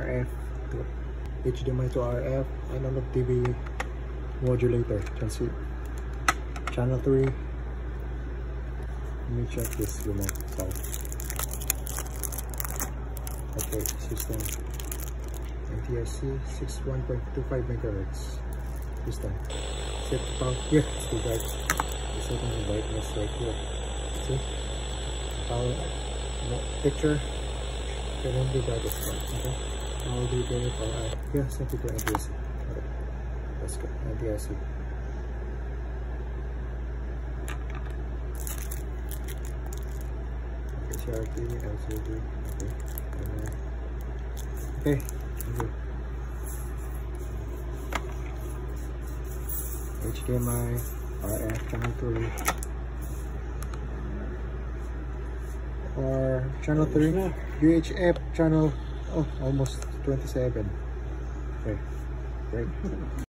RF to HDMI to RF analog TV modulator transceiver channel 3 let me check this remote okay system. NTSC 61.25 megahertz system. Set power here bright setting the brightness right here. See? Power no, picture. Can only that is fine okay Modi देने पर आज्ञा nanti asik. Adivasi CRT LCD oke HDMI RF channel 3 or uh, channel 3 UHF channel oh, almost 27, okay, great.